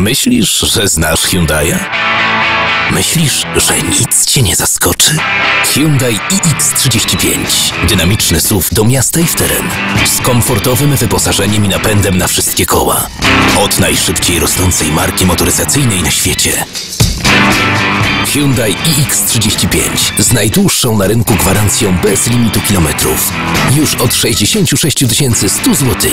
Myślisz, że znasz Hyundai'a? Myślisz, że nic cię nie zaskoczy? Hyundai iX35. Dynamiczny SUV do miasta i w teren. Z komfortowym wyposażeniem i napędem na wszystkie koła. Od najszybciej rosnącej marki motoryzacyjnej na świecie. Hyundai iX35 z najdłuższą na rynku gwarancją bez limitu kilometrów. Już od 66 100 zł.